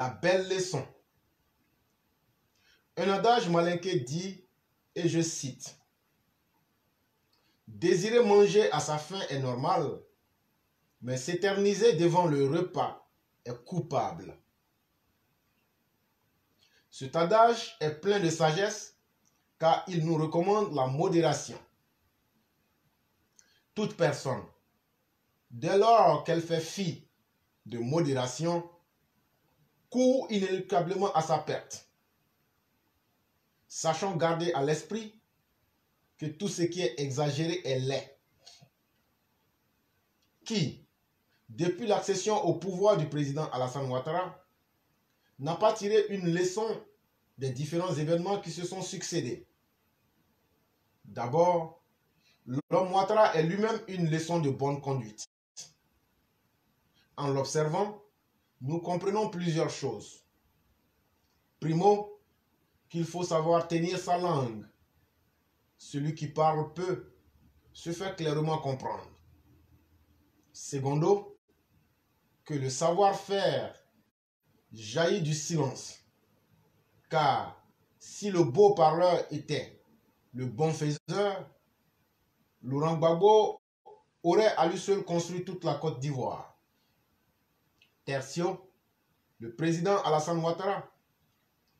la belle leçon. Un adage malinqué dit, et je cite, Désirer manger à sa faim est normal, mais s'éterniser devant le repas est coupable. Cet adage est plein de sagesse car il nous recommande la modération. Toute personne, dès lors qu'elle fait fi de modération, court inéluctablement à sa perte. Sachant garder à l'esprit que tout ce qui est exagéré est laid. Qui, depuis l'accession au pouvoir du président Alassane Ouattara, n'a pas tiré une leçon des différents événements qui se sont succédés? D'abord, l'homme Ouattara est lui-même une leçon de bonne conduite. En l'observant, nous comprenons plusieurs choses. Primo, qu'il faut savoir tenir sa langue. Celui qui parle peu se fait clairement comprendre. Secondo, que le savoir-faire jaillit du silence. Car si le beau parleur était le bon faiseur, Laurent Gbagbo aurait à lui seul construit toute la Côte d'Ivoire. Tertio, le président Alassane Ouattara,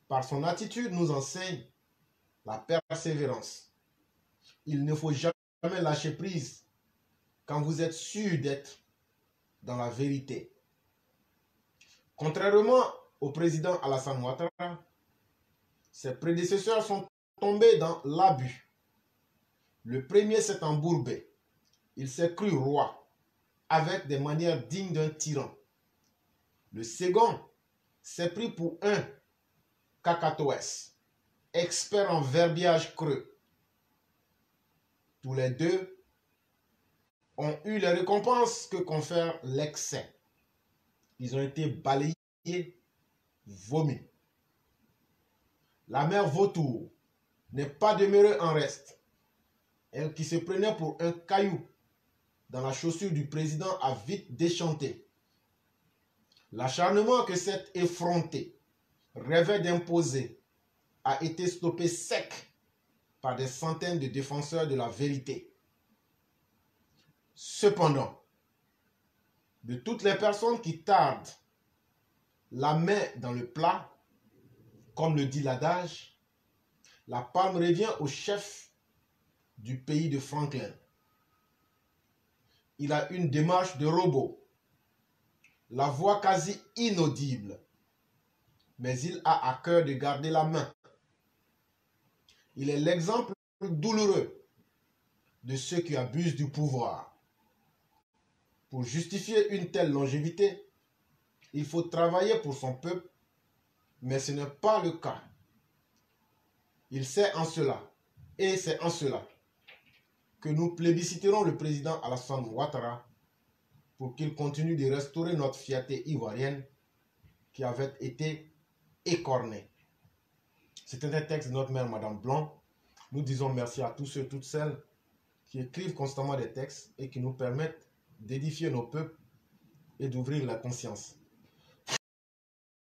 par son attitude, nous enseigne la persévérance. Il ne faut jamais lâcher prise quand vous êtes sûr d'être dans la vérité. Contrairement au président Alassane Ouattara, ses prédécesseurs sont tombés dans l'abus. Le premier s'est embourbé. Il s'est cru roi, avec des manières dignes d'un tyran. Le second s'est pris pour un cacatoès, expert en verbiage creux. Tous les deux ont eu les récompenses que confère l'excès. Ils ont été balayés, vomis. La mère vautour n'est pas demeurée en reste. Elle qui se prenait pour un caillou dans la chaussure du président a vite déchanté. L'acharnement que cette effrontée rêvait d'imposer a été stoppé sec par des centaines de défenseurs de la vérité. Cependant, de toutes les personnes qui tardent la main dans le plat, comme le dit l'adage, la palme revient au chef du pays de Franklin. Il a une démarche de robot la voix quasi inaudible, mais il a à cœur de garder la main. Il est l'exemple douloureux de ceux qui abusent du pouvoir. Pour justifier une telle longévité, il faut travailler pour son peuple, mais ce n'est pas le cas. Il sait en cela, et c'est en cela que nous plébisciterons le président Alassane Ouattara pour qu'il continue de restaurer notre fierté ivoirienne qui avait été écornée. C'était un texte de notre mère, Madame Blanc. Nous disons merci à tous ceux et toutes celles qui écrivent constamment des textes et qui nous permettent d'édifier nos peuples et d'ouvrir la conscience.